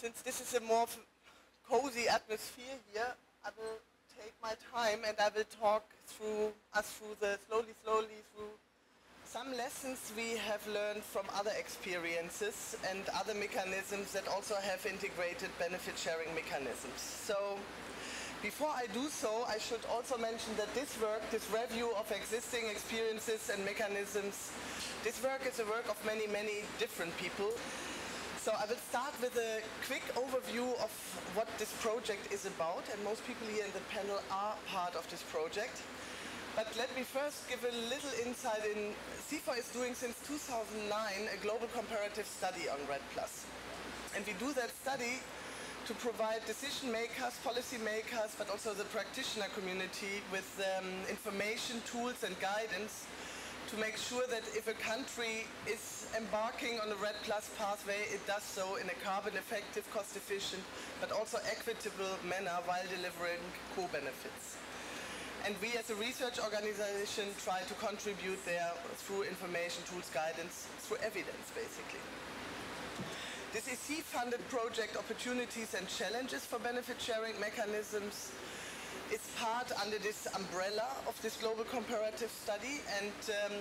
since this is a more cozy atmosphere here, I will take my time and I will talk through us through the slowly, slowly through some lessons we have learned from other experiences and other mechanisms that also have integrated benefit sharing mechanisms. So before I do so, I should also mention that this work, this review of existing experiences and mechanisms, this work is a work of many, many different people. So I will start with a quick overview of what this project is about, and most people here in the panel are part of this project. But let me first give a little insight in, CIFOR is doing since 2009 a global comparative study on REDD+. And we do that study to provide decision makers, policy makers, but also the practitioner community with um, information, tools and guidance to make sure that if a country is embarking on a REDD Plus pathway, it does so in a carbon effective, cost efficient, but also equitable manner while delivering co-benefits. And we as a research organization try to contribute there through information, tools, guidance, through evidence basically. This EC-funded project Opportunities and Challenges for Benefit Sharing Mechanisms is part under this umbrella of this global comparative study and um,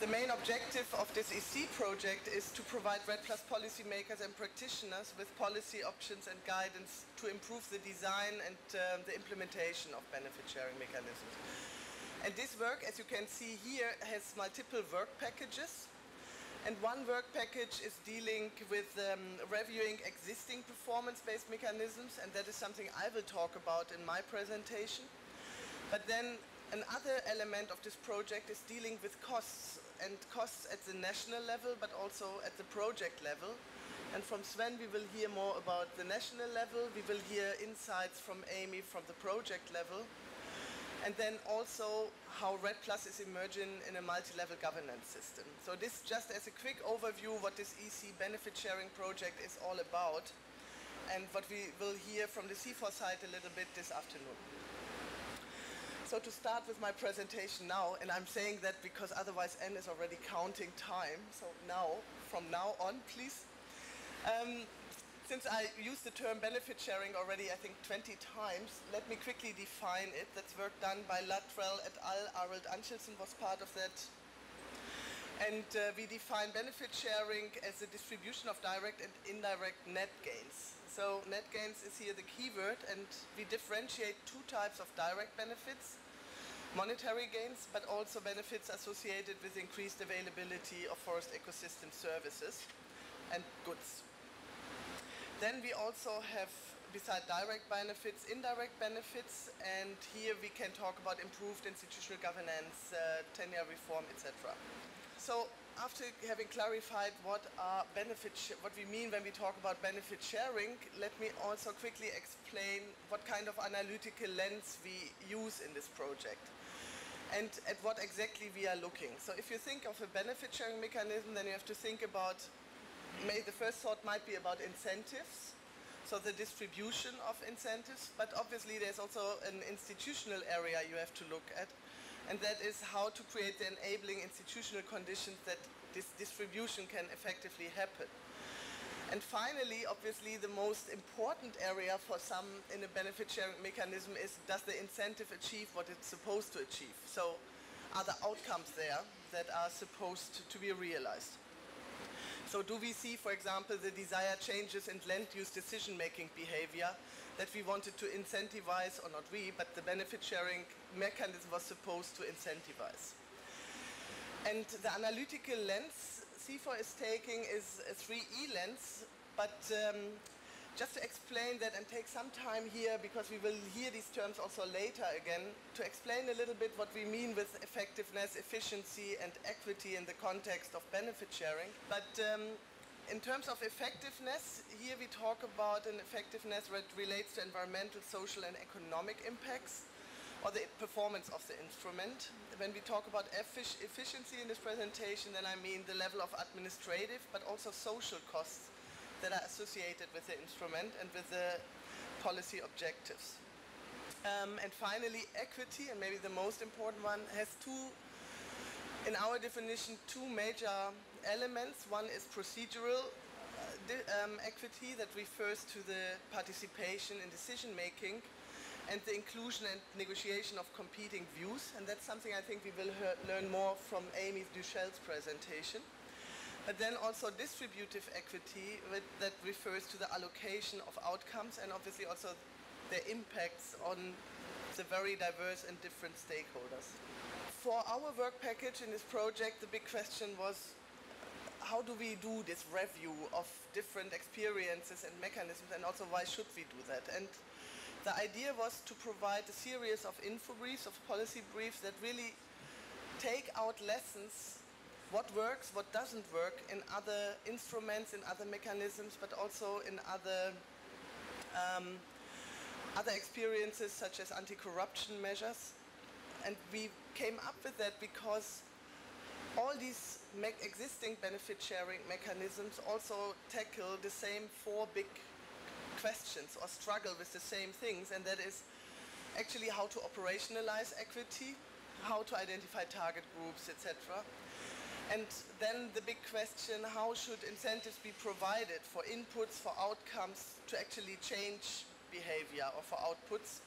the main objective of this EC project is to provide REDD Plus policymakers and practitioners with policy options and guidance to improve the design and uh, the implementation of benefit sharing mechanisms. And this work, as you can see here, has multiple work packages. And one work package is dealing with um, reviewing existing performance-based mechanisms, and that is something I will talk about in my presentation. But then Another element of this project is dealing with costs and costs at the national level but also at the project level. And from Sven we will hear more about the national level, we will hear insights from Amy from the project level and then also how REDD Plus is emerging in a multi-level governance system. So this just as a quick overview what this EC benefit sharing project is all about and what we will hear from the CIFOR side a little bit this afternoon. So to start with my presentation now, and I'm saying that because otherwise N is already counting time, so now, from now on, please. Um, since I used the term benefit sharing already, I think 20 times, let me quickly define it. That's work done by Luttrell et al. Arild Angelsen was part of that. And uh, we define benefit sharing as a distribution of direct and indirect net gains. So net gains is here the keyword, and we differentiate two types of direct benefits, monetary gains, but also benefits associated with increased availability of forest ecosystem services and goods. Then we also have, beside direct benefits, indirect benefits, and here we can talk about improved institutional governance, uh, tenure reform, etc. So after having clarified what are benefit what we mean when we talk about benefit sharing, let me also quickly explain what kind of analytical lens we use in this project and at what exactly we are looking. So if you think of a benefit sharing mechanism, then you have to think about, may, the first thought might be about incentives, so the distribution of incentives, but obviously there's also an institutional area you have to look at and that is how to create the enabling institutional conditions that this distribution can effectively happen. And finally, obviously, the most important area for some in a benefit sharing mechanism is does the incentive achieve what it's supposed to achieve? So are the outcomes there that are supposed to be realized? So do we see, for example, the desired changes in land use decision-making behavior that we wanted to incentivize, or not we, but the benefit sharing mechanism was supposed to incentivize. And the analytical lens CIFOR is taking is a 3E lens, but um, just to explain that and take some time here because we will hear these terms also later again to explain a little bit what we mean with effectiveness, efficiency and equity in the context of benefit sharing. But um, in terms of effectiveness, here we talk about an effectiveness that relates to environmental, social and economic impacts or the performance of the instrument. When we talk about efficiency in this presentation, then I mean the level of administrative but also social costs that are associated with the instrument and with the policy objectives. Um, and finally, equity, and maybe the most important one, has two, in our definition, two major elements. One is procedural. Uh, um, equity that refers to the participation in decision making and the inclusion and negotiation of competing views. And that's something I think we will learn more from Amy Duchelle's presentation. But then also distributive equity that refers to the allocation of outcomes and obviously also the impacts on the very diverse and different stakeholders. For our work package in this project, the big question was how do we do this review of different experiences and mechanisms and also why should we do that? And the idea was to provide a series of info briefs, of policy briefs that really take out lessons, what works, what doesn't work in other instruments, in other mechanisms, but also in other, um, other experiences such as anti-corruption measures. And we came up with that because all these existing benefit sharing mechanisms also tackle the same four big questions or struggle with the same things, and that is actually how to operationalize equity, how to identify target groups, etc. And then the big question, how should incentives be provided for inputs, for outcomes to actually change behavior or for outputs?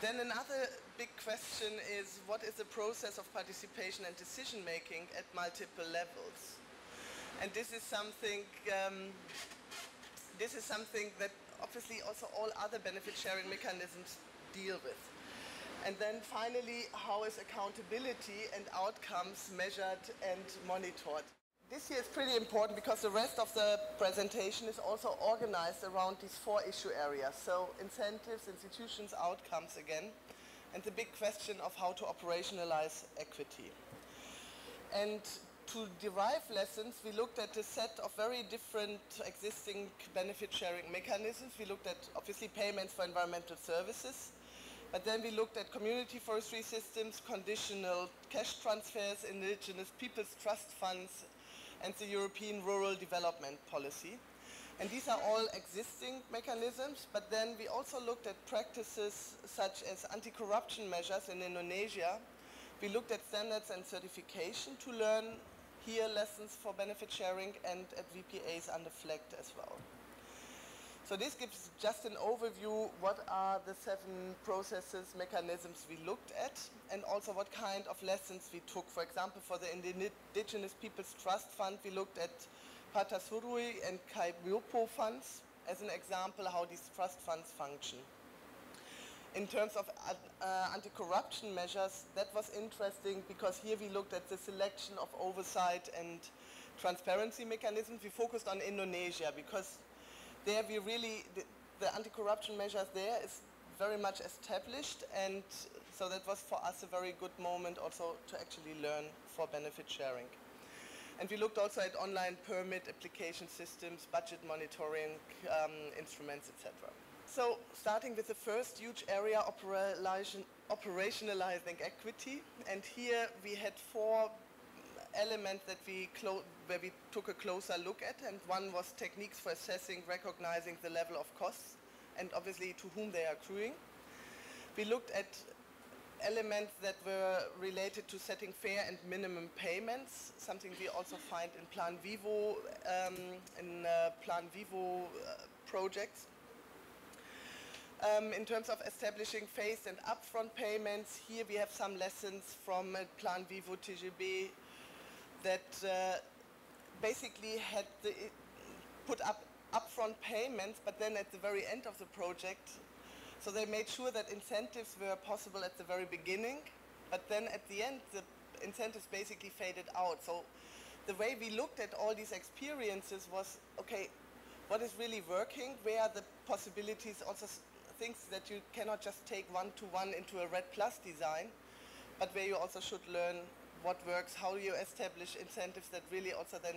Then another big question is what is the process of participation and decision making at multiple levels? And this is something um, this is something that obviously also all other benefit sharing mechanisms deal with. And then finally, how is accountability and outcomes measured and monitored? This year is pretty important because the rest of the presentation is also organized around these four issue areas. So incentives, institutions, outcomes again, and the big question of how to operationalize equity. And to derive lessons, we looked at a set of very different existing benefit sharing mechanisms. We looked at obviously payments for environmental services, but then we looked at community forestry systems, conditional cash transfers, indigenous people's trust funds, and the European Rural Development Policy. And these are all existing mechanisms, but then we also looked at practices such as anti-corruption measures in Indonesia. We looked at standards and certification to learn here lessons for benefit sharing and at VPAs under FLEGT as well. So this gives just an overview what are the seven processes, mechanisms we looked at and also what kind of lessons we took. For example, for the Indigenous Peoples Trust Fund, we looked at Paiter Suruí and Kayapó funds as an example how these trust funds function in terms of uh, anti-corruption measures, that was interesting because here we looked at the selection of oversight and transparency mechanisms. We focused on Indonesia because there we really, the, the anti-corruption measures there is very much established and so that was for us a very good moment also to actually learn for benefit sharing. And we looked also at online permit application systems, budget monitoring um, instruments, etc. So starting with the first huge area, operationalizing equity. And here we had four elements that we where we took a closer look at. And one was techniques for assessing, recognizing the level of costs, and obviously to whom they are accruing. We looked at elements that were related to setting fair and minimum payments, something we also find in Plan Vivo, um, in uh, Plan Vivo uh, projects. Um, in terms of establishing phased and upfront payments, here we have some lessons from uh, Plan Vivo TGB that uh, basically had the, put up upfront payments, but then at the very end of the project, so they made sure that incentives were possible at the very beginning, but then at the end, the incentives basically faded out. So the way we looked at all these experiences was, okay, what is really working? Where are the possibilities also things that you cannot just take one-to-one -one into a REDD Plus design, but where you also should learn what works, how do you establish incentives that really also then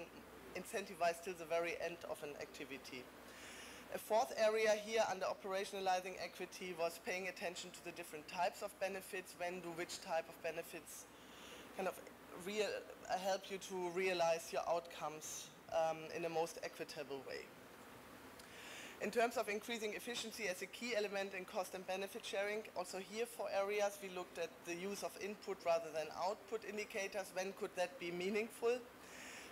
incentivize till the very end of an activity. A fourth area here under operationalizing equity was paying attention to the different types of benefits, when do which type of benefits kind of real, help you to realize your outcomes um, in the most equitable way. In terms of increasing efficiency as a key element in cost and benefit sharing, also here for areas we looked at the use of input rather than output indicators. When could that be meaningful?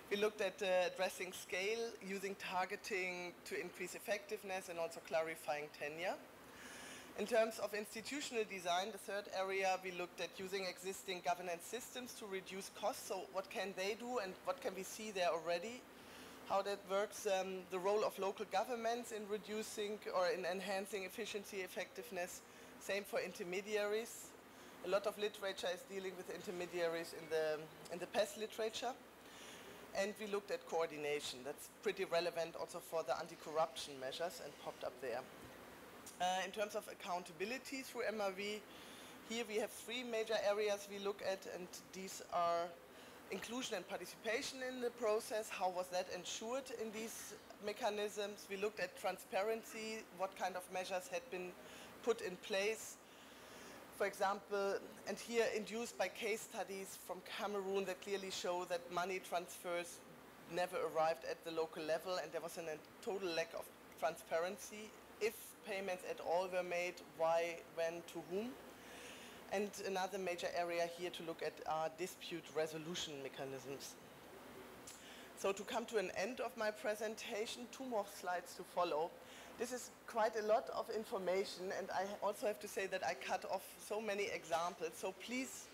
We looked at uh, addressing scale, using targeting to increase effectiveness and also clarifying tenure. In terms of institutional design, the third area, we looked at using existing governance systems to reduce costs. So what can they do and what can we see there already? How that works, um, the role of local governments in reducing or in enhancing efficiency, effectiveness. Same for intermediaries. A lot of literature is dealing with intermediaries in the, in the PES literature. And we looked at coordination. That's pretty relevant also for the anti-corruption measures and popped up there. Uh, in terms of accountability through MRV, here we have three major areas we look at, and these are inclusion and participation in the process. How was that ensured in these mechanisms? We looked at transparency, what kind of measures had been put in place. For example, and here induced by case studies from Cameroon that clearly show that money transfers never arrived at the local level and there was a total lack of transparency if payments at all were made, why, when, to whom. And another major area here to look at are dispute resolution mechanisms. So to come to an end of my presentation, two more slides to follow. This is quite a lot of information and I also have to say that I cut off so many examples. So please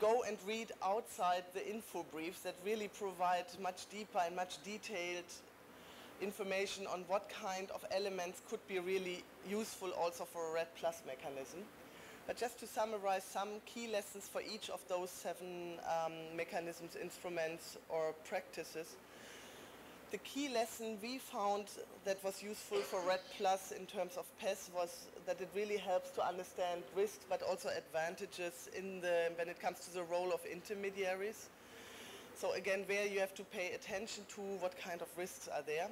go and read outside the info briefs that really provide much deeper and much detailed information on what kind of elements could be really useful also for a REDD Plus mechanism. But just to summarize some key lessons for each of those seven um, mechanisms, instruments, or practices. The key lesson we found that was useful for REDD Plus in terms of PES was that it really helps to understand risks but also advantages in the, when it comes to the role of intermediaries. So again, where you have to pay attention to what kind of risks are there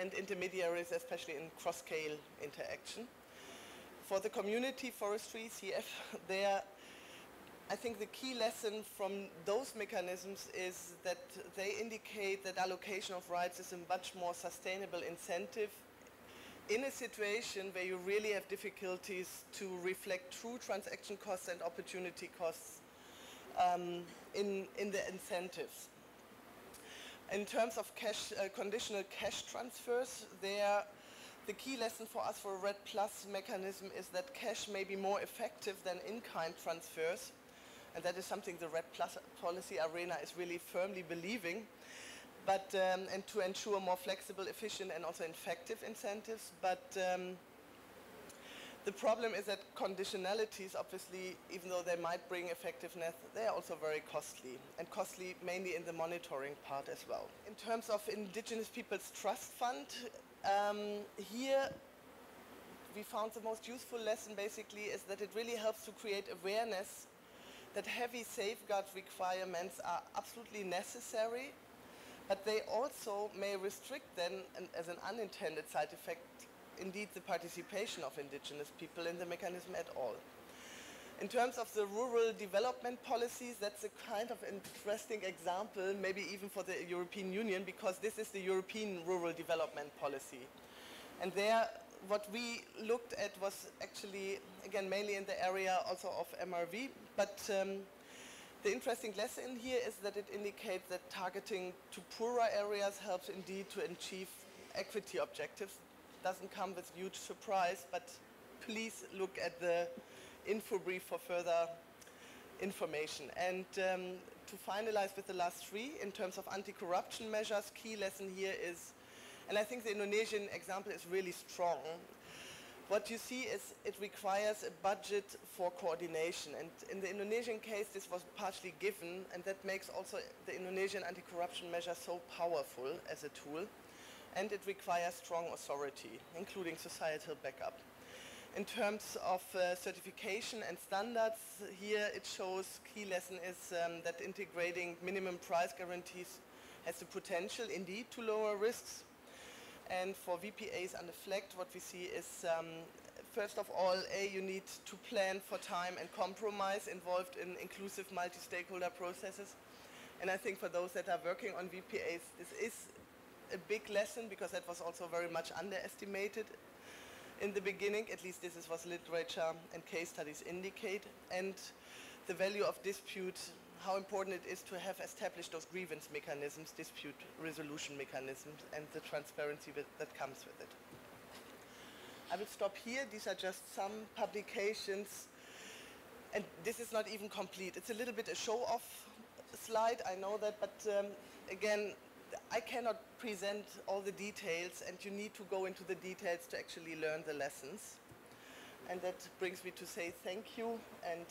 and intermediaries, especially in cross-scale interaction. For the community forestry, CF, there, I think the key lesson from those mechanisms is that they indicate that allocation of rights is a much more sustainable incentive in a situation where you really have difficulties to reflect true transaction costs and opportunity costs um, in, in the incentives. In terms of cash, uh, conditional cash transfers, there, the key lesson for us for a REDD Plus mechanism is that cash may be more effective than in-kind transfers. And that is something the REDD Plus policy arena is really firmly believing. But, um, and to ensure more flexible, efficient, and also effective incentives. But um, the problem is that conditionalities, obviously, even though they might bring effectiveness, they are also very costly, and costly mainly in the monitoring part as well. In terms of Indigenous Peoples Trust Fund, um, here we found the most useful lesson basically is that it really helps to create awareness that heavy safeguard requirements are absolutely necessary, but they also may restrict then, as an unintended side effect, indeed the participation of indigenous people in the mechanism at all. In terms of the rural development policies, that's a kind of interesting example, maybe even for the European Union, because this is the European rural development policy. And there, what we looked at was actually, again, mainly in the area also of MRV, but um, the interesting lesson here is that it indicates that targeting to poorer areas helps indeed to achieve equity objectives doesn't come with huge surprise, but please look at the info brief for further information. And um, to finalize with the last three, in terms of anti-corruption measures, key lesson here is, and I think the Indonesian example is really strong. What you see is it requires a budget for coordination. And in the Indonesian case, this was partially given, and that makes also the Indonesian anti-corruption measure so powerful as a tool and it requires strong authority, including societal backup. In terms of uh, certification and standards, here it shows key lesson is um, that integrating minimum price guarantees has the potential indeed to lower risks. And for VPAs under FLEGT, what we see is um, first of all, A, you need to plan for time and compromise involved in inclusive multi-stakeholder processes. And I think for those that are working on VPAs, this is a big lesson because that was also very much underestimated in the beginning. At least this is what literature and case studies indicate. And the value of dispute, how important it is to have established those grievance mechanisms, dispute resolution mechanisms, and the transparency that comes with it. I will stop here. These are just some publications, and this is not even complete. It's a little bit a show-off slide, I know that, but um, again, I cannot present all the details, and you need to go into the details to actually learn the lessons. And that brings me to say thank you and